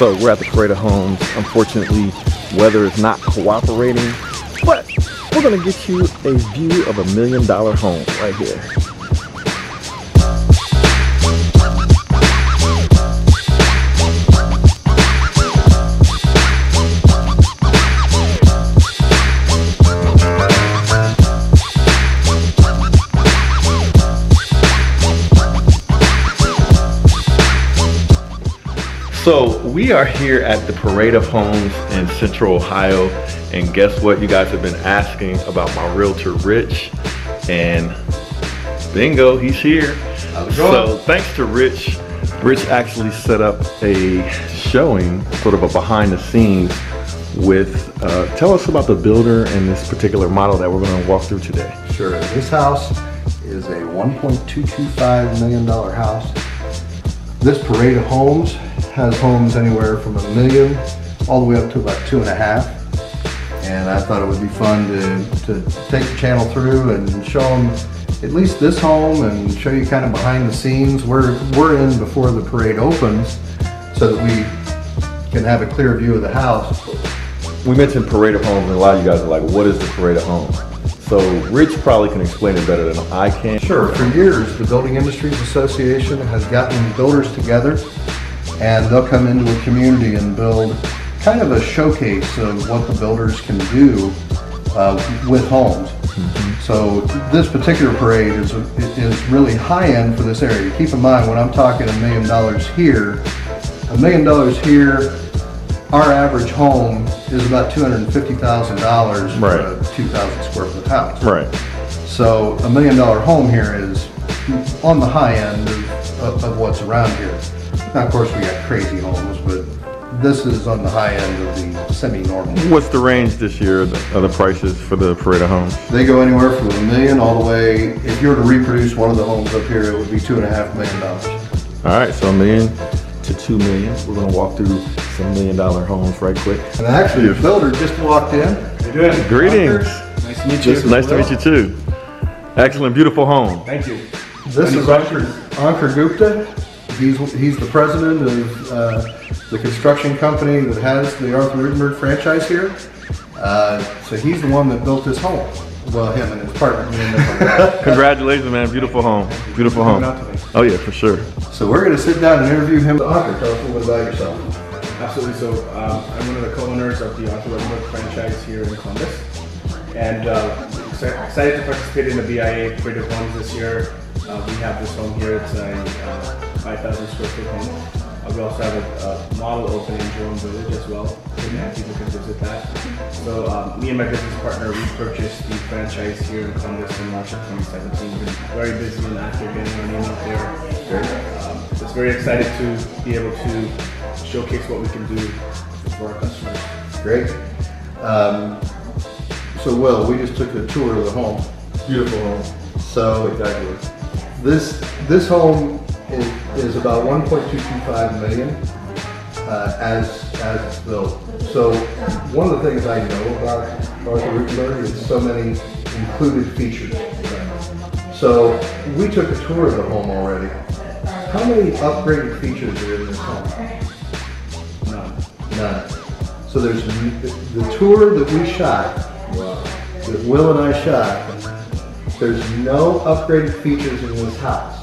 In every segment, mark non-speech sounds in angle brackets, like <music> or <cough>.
So we're at the Parade of Homes. Unfortunately, weather is not cooperating, but we're gonna get you a view of a million dollar home right here. So we are here at the Parade of Homes in Central Ohio. And guess what? You guys have been asking about my realtor, Rich. And bingo, he's here. So thanks to Rich, Rich actually set up a showing, sort of a behind the scenes with, uh, tell us about the builder and this particular model that we're gonna walk through today. Sure. This house is a $1.225 million house. This parade of homes has homes anywhere from a million all the way up to about two and a half. And I thought it would be fun to, to take the channel through and show them at least this home and show you kind of behind the scenes. We're, we're in before the parade opens so that we can have a clear view of the house. We mentioned Parade of Homes and a lot of you guys are like, what is the Parade of Homes? So Rich probably can explain it better than I can. Sure, for years, the Building Industries Association has gotten builders together and they'll come into a community and build kind of a showcase of what the builders can do uh, with homes. So this particular parade is, is really high end for this area. Keep in mind, when I'm talking a million dollars here, a million dollars here, our average home is about $250,000 for Right. a 2,000 square foot house. Right. So a million dollar home here is on the high end of, of, of what's around here. Now, of course, we got crazy homes, but this is on the high end of the semi-normal. What's the range this year of the, of the prices for the Parade of Homes? They go anywhere from a million all the way, if you were to reproduce one of the homes up here, it would be two and a half million dollars. All right, so a million to two million. We're gonna walk through some million dollar homes right quick. And actually, the builder just walked in. you doing? Greetings. Nice to meet you. It's nice to meet you too. Excellent, beautiful home. Thank you. This Any is questions? Ankur Ankur Gupta. He's, he's the president of uh, the construction company that has the Arthur Rutenberg franchise here. Uh, so he's the one that built this home. Well, him and his partner. and them. <laughs> Congratulations, man. Beautiful home. Beautiful home. Coming out today. Oh yeah, for sure. so we're going to sit down and interview him. Ankur, tell us a little bit about yourself. Absolutely. So um, I'm one of the co-owners of the Arthur Rutenberg franchise here in Columbus, and uh, excited to participate in the BIA Parade of Homes this year. Uh, we have this home here. It's a uh, 5,000 square foot home. Uh, we also have a, a model open in Jerome Village as well, and people can visit that. So um, me and my business partner, we purchased the franchise here in Columbus in March of 2017. We've been very busy and active getting our name out there. Um, just very excited to be able to showcase what we can do for our customers. Great. Um, so, Will, we just took a tour of the home. Beautiful home. So, Exactly. This, this home is, about 1.225 million uh, as, as built. So one of the things I know about Arthur Rutenberg is so many included features. So we took a tour of the home already. How many upgraded features are in this home? None. None. So there's the tour that we shot, that Will and I shot. There's no upgraded features in this house.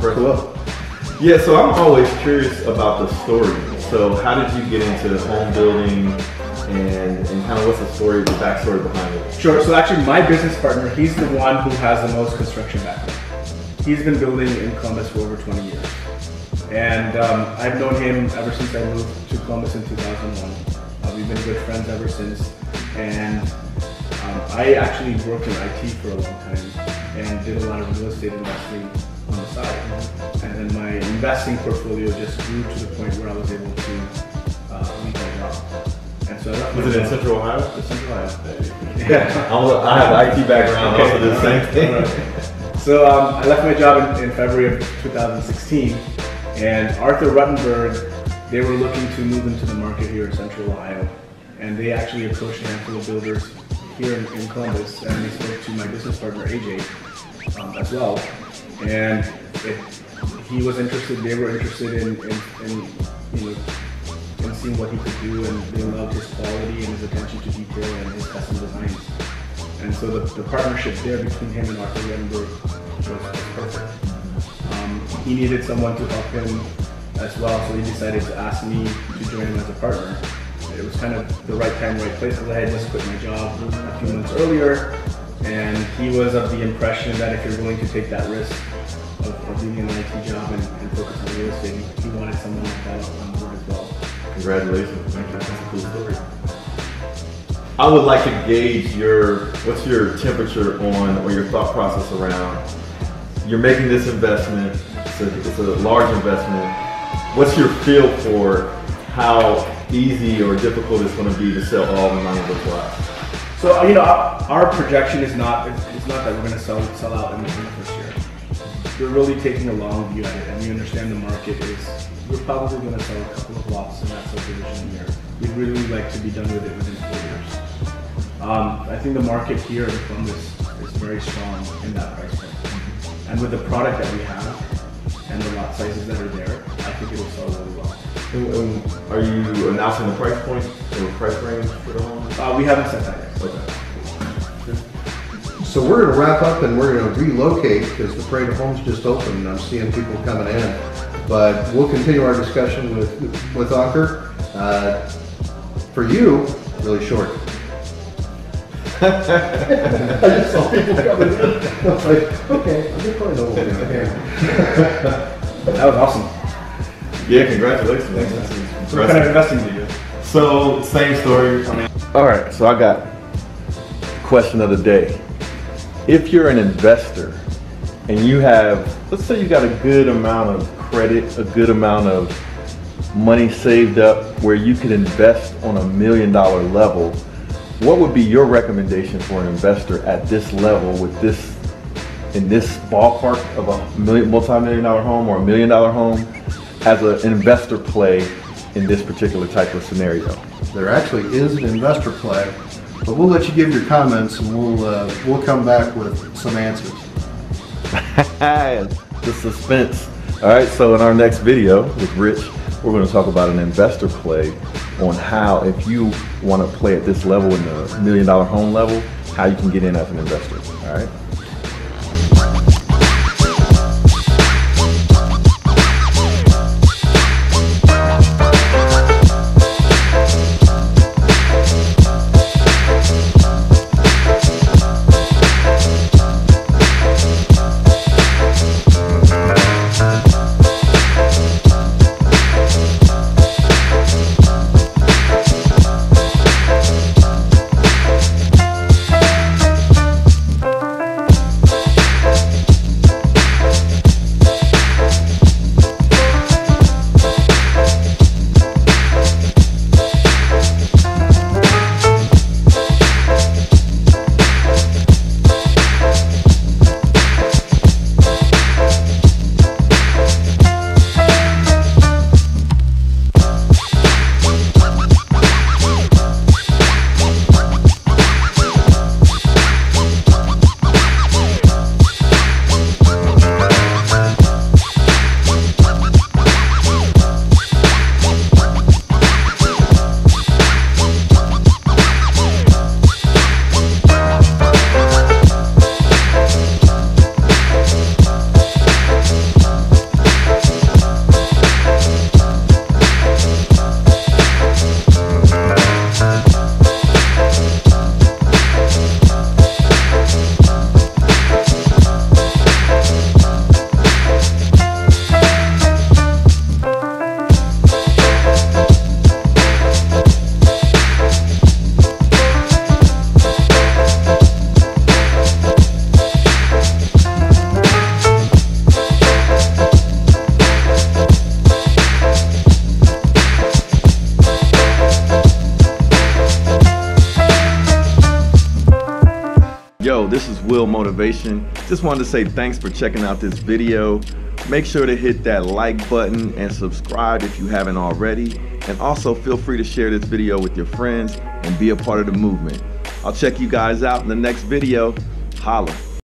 Cool. Yeah, so I'm always curious about the story. So how did you get into home building and, and kind of what's the story, the backstory behind it? Sure. So actually, my business partner, he's the one who has the most construction background. He's been building in Columbus for over 20 years, and um, I've known him ever since I moved to Columbus in 2001. Uh, we've been good friends ever since, and um, I actually worked in IT for a long time and did a lot of real estate investing side. And then my investing portfolio just grew to the point where I was able to uh, leave my job. And so I left Was it in Central Ohio? Central Ohio. Yeah. <laughs> I have IT background, Okay. also the same <laughs> thing. So um, I left my job in, in February of 2016, and Arthur Rutenberg, they were looking to move into the market here in Central Ohio, and they actually approached a handful of builders here in, in Columbus, and they spoke to my business partner AJ um, as well, and it, he was interested. They were interested in, in, in you know seeing what he could do, and they loved his quality and his attention to detail and his custom designs. And so the, the partnership there between him and Arthur Rutenberg was, was perfect. Um, he needed someone to help him as well, so he decided to ask me to join him as a partner. It was kind of the right time, right place, because I had just quit my job a few months earlier, and he was of the impression that if you're willing to take that risk of, of leaving an IT job and, and focus on real estate, he wanted someone like that on board as well. Congratulations. Thank you. That's a cool story. I would like to gauge your, what's your temperature on, or your thought process around, you're making this investment, it's a large investment. What's your feel for how easy or difficult it's going to be to sell all nine of those lots? So uh, you know, our, our projection is not it's not that we're going to sell sell out in the first year. We're really taking a long view at it, and we understand the market is. We're probably going to sell a couple of lots in that subdivision here. We'd really like to be done with it within four years. Um, I think the market here in Columbus is very strong in that price point, and with the product that we have and the lot sizes that are there, I think it'll sell really well. And- and Are you announcing the price point or price range for the home? Uh, we haven't set that yet. Okay. So we're gonna wrap up and we're gonna relocate because the Parade of Homes just opened and I'm seeing people coming in. But we'll continue our discussion with, with Ankur. Uh, For you, really short. <laughs> I just saw people coming in. I was like, okay, I probably know what we're doing. That was awesome. Yeah, congratulations. That's So what kind of investing do you do? So, same story. All right, so I got question of the day. If you're an investor and you have, let's say you got a good amount of credit, a good amount of money saved up where you could invest on a million dollar level, what would be your recommendation for an investor at this level with this in this ballpark of a million, multi-million dollar home or a million dollar home as a- an investor play in this particular type of scenario? There actually is an investor play, but we'll let you give your comments and we'll, uh, we'll come back with some answers. <laughs> the suspense. All right, so in our next video with Rich, we're going to talk about an investor play on how, if you want to play at this level in the million dollar home level, how you can get in as an investor. All right. Yo, this is Will Motivation. Just wanted to say thanks for checking out this video. Make sure to hit that like button and subscribe if you haven't already. And also feel free to share this video with your friends and be a part of the movement. I'll check you guys out in the next video. Holla.